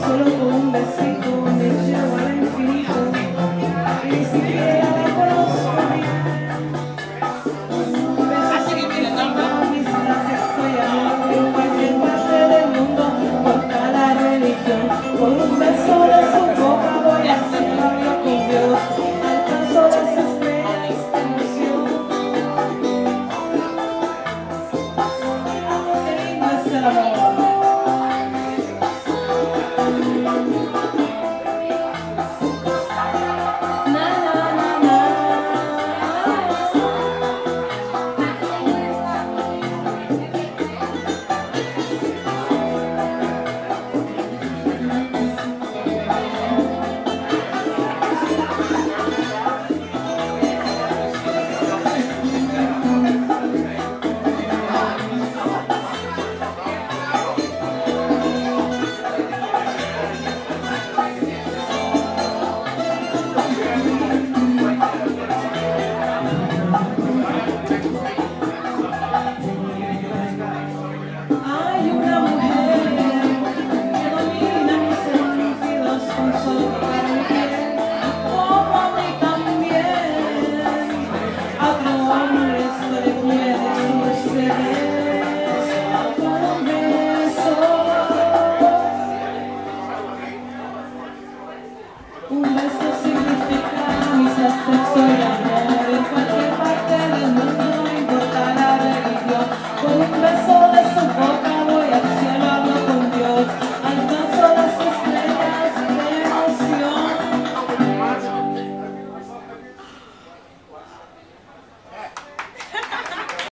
solo con un besito. Um